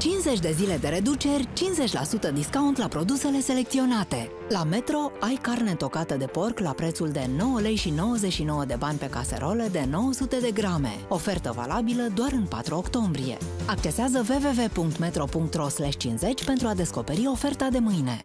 50 de zile de reduceri, 50% discount la produsele selecționate. La Metro ai carne tocată de porc la prețul de 9 lei și 99 de bani pe caserolă de 900 de grame. Ofertă valabilă doar în 4 octombrie. Accesează www.metro.ro 50 pentru a descoperi oferta de mâine.